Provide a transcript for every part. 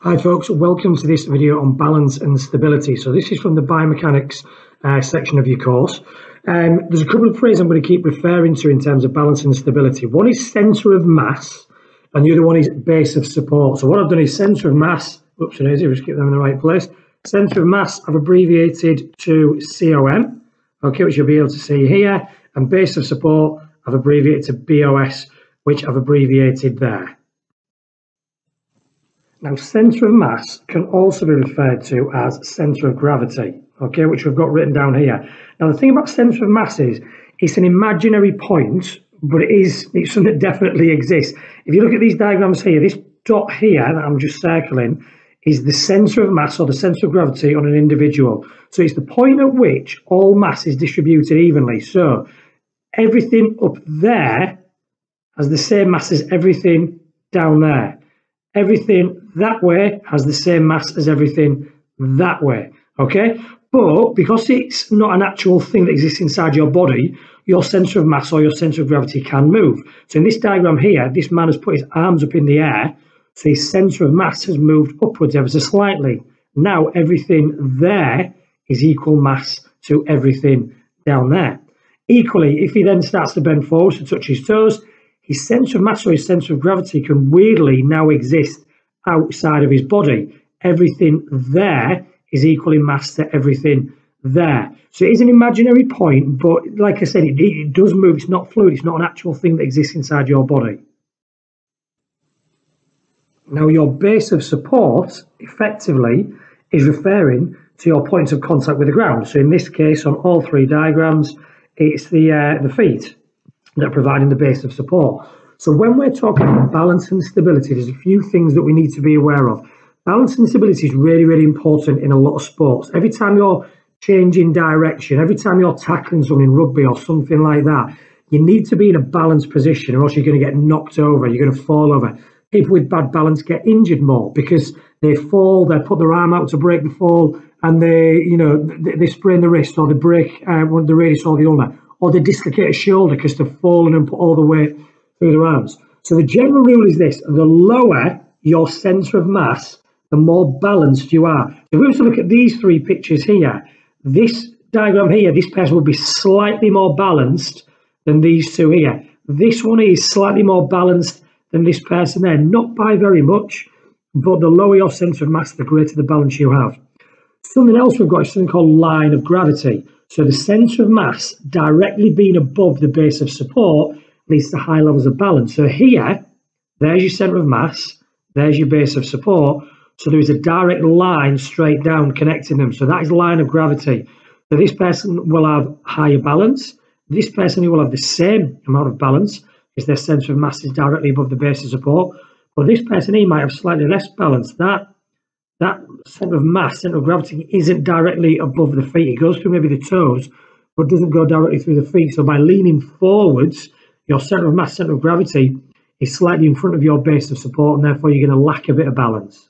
Hi folks, welcome to this video on balance and stability. So this is from the biomechanics uh, section of your course. Um, there's a couple of phrases I'm going to keep referring to in terms of balance and stability. One is centre of mass and the other one is base of support. So what I've done is centre of mass, oops, and is, just keep them in the right place. Centre of mass I've abbreviated to COM, okay, which you'll be able to see here, and base of support I've abbreviated to BOS, which I've abbreviated there. Now, centre of mass can also be referred to as centre of gravity, okay, which we've got written down here. Now, the thing about centre of mass is it's an imaginary point, but it is it's something that definitely exists. If you look at these diagrams here, this dot here that I'm just circling is the centre of mass or the centre of gravity on an individual. So it's the point at which all mass is distributed evenly. So everything up there has the same mass as everything down there. Everything that way has the same mass as everything that way. Okay, but because it's not an actual thing that exists inside your body, your center of mass or your center of gravity can move. So in this diagram here, this man has put his arms up in the air, so his center of mass has moved upwards ever so slightly. Now everything there is equal mass to everything down there. Equally, if he then starts to bend forward to touch his toes, his center of mass or his center of gravity can weirdly now exist outside of his body. Everything there is equally mass to everything there. So it is an imaginary point, but like I said, it, it does move. It's not fluid. It's not an actual thing that exists inside your body. Now, your base of support effectively is referring to your points of contact with the ground. So in this case, on all three diagrams, it's the uh, the feet that are providing the base of support. So when we're talking about balance and stability, there's a few things that we need to be aware of. Balance and stability is really, really important in a lot of sports. Every time you're changing direction, every time you're tackling someone in rugby or something like that, you need to be in a balanced position or else you're going to get knocked over, you're going to fall over. People with bad balance get injured more because they fall, they put their arm out to break the fall, and they, you know, they, they sprain the wrist or they break uh, one of the radius or the ulna, or they dislocate a shoulder because they've fallen and put all the weight through their arms. So the general rule is this: the lower your centre of mass, the more balanced you are. If we were to look at these three pictures here, this diagram here, this person will be slightly more balanced than these two here. This one is slightly more balanced than this person there, not by very much, but the lower your centre of mass, the greater the balance you have. Something else we've got is something called line of gravity. So the centre of mass directly being above the base of support leads to high levels of balance. So here, there's your centre of mass, there's your base of support. So there is a direct line straight down connecting them. So that is the line of gravity. So this person will have higher balance. This person will have the same amount of balance because their centre of mass is directly above the base of support. But this person he might have slightly less balance. That that centre of mass, centre of gravity, isn't directly above the feet. It goes through maybe the toes, but doesn't go directly through the feet. So by leaning forwards, your centre of mass, centre of gravity is slightly in front of your base of support, and therefore you're going to lack a bit of balance.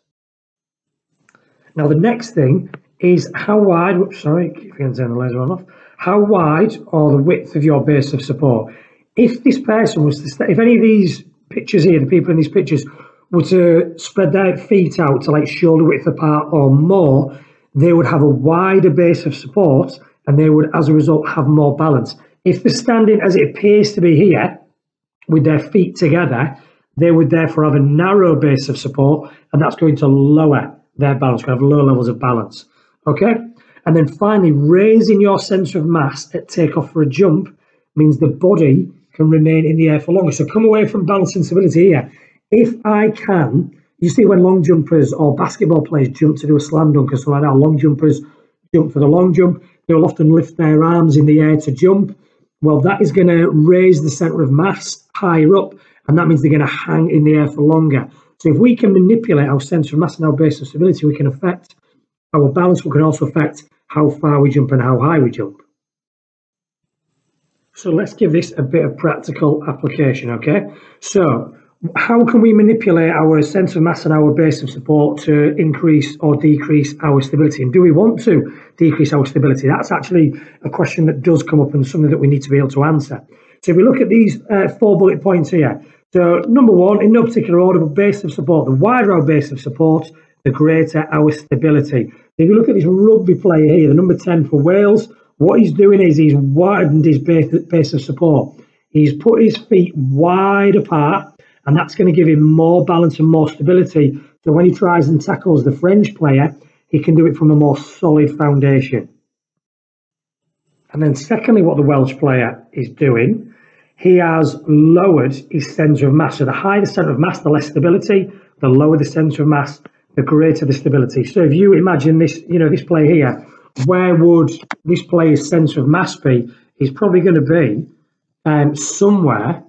Now, the next thing is how wide, whoops, sorry, to turn the laser on off, how wide or the width of your base of support. If this person was to, if any of these pictures here, the people in these pictures, were to spread their feet out to like shoulder width apart or more, they would have a wider base of support and they would, as a result, have more balance. If they're standing as it appears to be here, with their feet together, they would therefore have a narrow base of support, and that's going to lower their balance, going to have low levels of balance. Okay? And then finally, raising your centre of mass at takeoff for a jump means the body can remain in the air for longer. So come away from balance and stability here. If I can, you see when long jumpers or basketball players jump to do a slam dunk or something like that, long jumpers jump for the long jump, they'll often lift their arms in the air to jump. Well, that is going to raise the center of mass higher up, and that means they're going to hang in the air for longer. So if we can manipulate our center of mass and our base of stability, we can affect our balance. We can also affect how far we jump and how high we jump. So let's give this a bit of practical application, okay? So how can we manipulate our center of mass and our base of support to increase or decrease our stability? And do we want to decrease our stability? That's actually a question that does come up and something that we need to be able to answer. So if we look at these uh, four bullet points here, so number one, in no particular order, but base of support. The wider our base of support, the greater our stability. If you look at this rugby player here, the number 10 for Wales, what he's doing is he's widened his base, base of support. He's put his feet wide apart, and that's going to give him more balance and more stability. So when he tries and tackles the French player, he can do it from a more solid foundation. And then, secondly, what the Welsh player is doing, he has lowered his centre of mass. So the higher the centre of mass, the less stability. The lower the centre of mass, the greater the stability. So if you imagine this, you know, this player here, where would this player's centre of mass be? He's probably going to be um, somewhere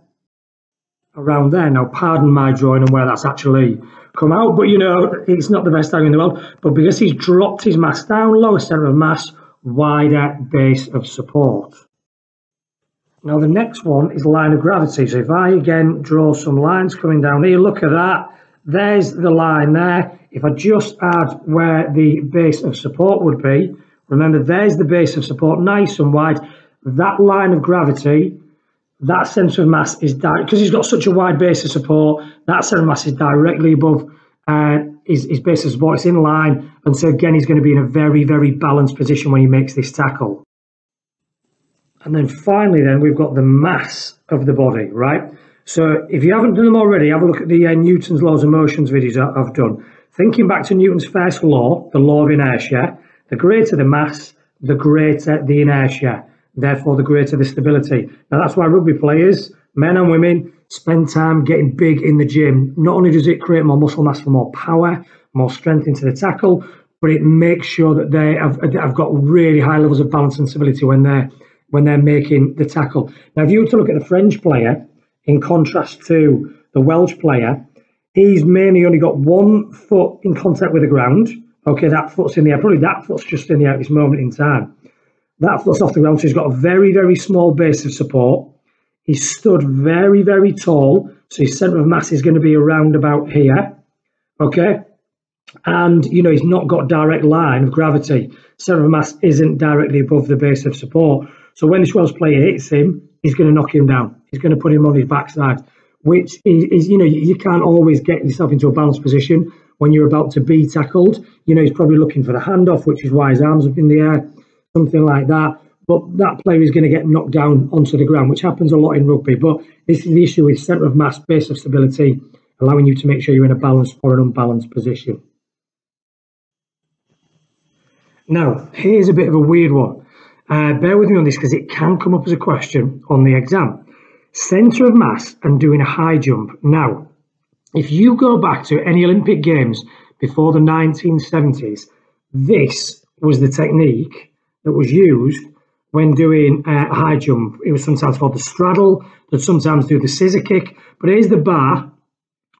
around there. Now, pardon my drawing and where that's actually come out, but you know, it's not the best thing in the world. But because he's dropped his mass down, lower centre of mass, wider base of support. Now, the next one is line of gravity. So if I again draw some lines coming down here, look at that. There's the line there. If I just add where the base of support would be, remember there's the base of support, nice and wide. That line of gravity that centre of mass is because he's got such a wide base of support. That centre of mass is directly above uh, his, his base of support. It's in line, and so again, he's going to be in a very, very balanced position when he makes this tackle. And then finally, then we've got the mass of the body, right? So if you haven't done them already, have a look at the uh, Newton's laws of motions videos I've done. Thinking back to Newton's first law, the law of inertia, the greater the mass, the greater the inertia therefore the greater the stability. Now that's why rugby players, men and women, spend time getting big in the gym. Not only does it create more muscle mass for more power, more strength into the tackle, but it makes sure that they have, have got really high levels of balance and stability when they're when they're making the tackle. Now, if you were to look at the French player, in contrast to the Welsh player, he's mainly only got one foot in contact with the ground. Okay, that foot's in the air. Probably that foot's just in the air at this moment in time. That foot's off the ground, so he's got a very, very small base of support. He's stood very, very tall, so his centre of mass is going to be around about here. Okay, and you know he's not got direct line of gravity. Centre of mass isn't directly above the base of support. So when this Welsh player hits him, he's going to knock him down. He's going to put him on his backside, which is, is you know you can't always get yourself into a balanced position when you're about to be tackled. You know he's probably looking for the handoff, which is why his arms up in the air something like that. But that player is going to get knocked down onto the ground, which happens a lot in rugby. But this is the issue with centre of mass, base of stability, allowing you to make sure you're in a balanced or an unbalanced position. Now, here's a bit of a weird one. Uh, bear with me on this because it can come up as a question on the exam. Centre of mass and doing a high jump. Now, if you go back to any Olympic Games before the 1970s, this was the technique that was used when doing a high jump. It was sometimes called the straddle, that sometimes do the scissor kick. But here's the bar,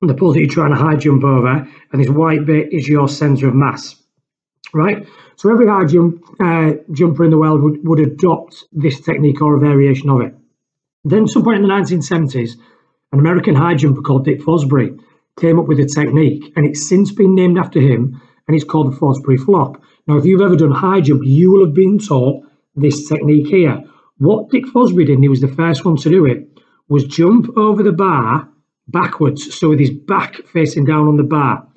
and the pole that you're trying to high jump over, and this white bit is your centre of mass, right? So every high jump uh, jumper in the world would, would adopt this technique or a variation of it. Then, some point in the 1970s, an American high jumper called Dick Fosbury came up with a technique, and it's since been named after him, and it's called the Fosbury flop. Now, if you've ever done high jump, you will have been taught this technique here. What Dick Fosbury did, and he was the first one to do it, was jump over the bar backwards, so with his back facing down on the bar.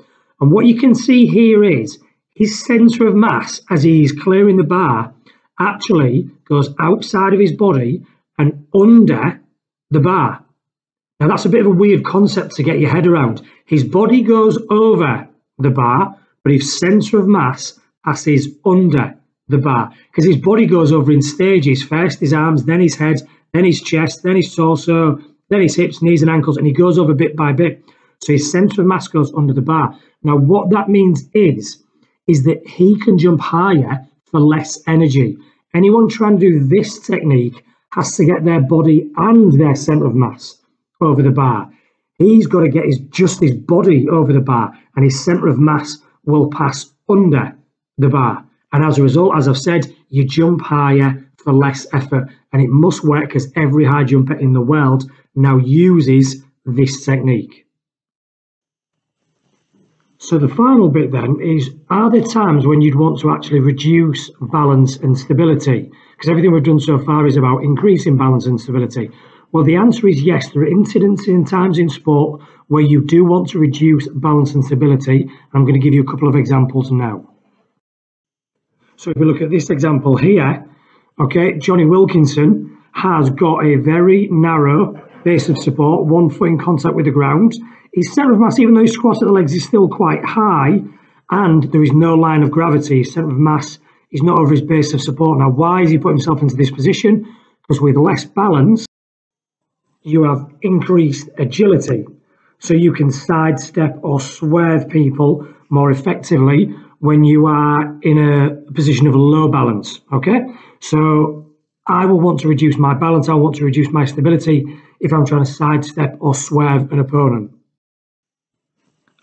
And what you can see here is his centre of mass, as he's clearing the bar, actually goes outside of his body and under the bar. Now, that's a bit of a weird concept to get your head around. His body goes over the bar, but his centre of mass passes under the bar because his body goes over in stages first his arms, then his head, then his chest, then his torso, then his hips, knees, and ankles, and he goes over bit by bit. So his center of mass goes under the bar. Now, what that means is, is that he can jump higher for less energy. Anyone trying to do this technique has to get their body and their center of mass over the bar. He's got to get his just his body over the bar, and his center of mass will pass under the bar. And as a result, as I've said, you jump higher for less effort. And it must work because every high jumper in the world now uses this technique. So the final bit then is, are there times when you'd want to actually reduce balance and stability? Because everything we've done so far is about increasing balance and stability. Well, the answer is yes. There are incidents and times in sport where you do want to reduce balance and stability. I'm going to give you a couple of examples now. So if we look at this example here, okay, Jonny Wilkinson has got a very narrow base of support, one foot in contact with the ground. His centre of mass, even though his squat at the legs is still quite high, and there is no line of gravity, his centre of mass is not over his base of support. Now, why has he put himself into this position? Because with less balance, you have increased agility. So you can sidestep or swerve people more effectively when you are in a position of low balance. Okay. So I will want to reduce my balance. I want to reduce my stability if I'm trying to sidestep or swerve an opponent.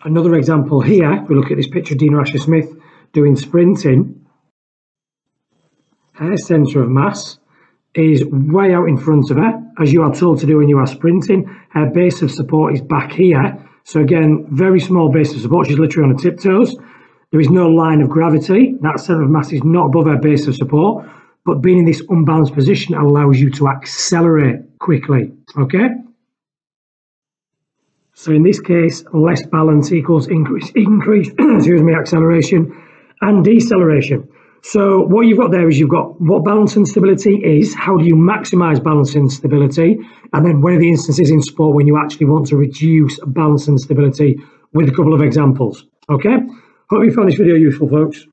Another example here, if we look at this picture of Dina Asher Smith doing sprinting, her centre of mass is way out in front of her, as you are told to do when you are sprinting. Her base of support is back here. So again, very small base of support. She's literally on her tiptoes. There is no line of gravity. That centre of mass is not above our base of support. But being in this unbalanced position allows you to accelerate quickly. Okay? So in this case, less balance equals increase, increase, excuse me, acceleration and deceleration. So what you've got there is you've got what balance and stability is, how do you maximize balance and stability, and then where are the instances in sport when you actually want to reduce balance and stability with a couple of examples. Okay, hope you found this video useful, folks.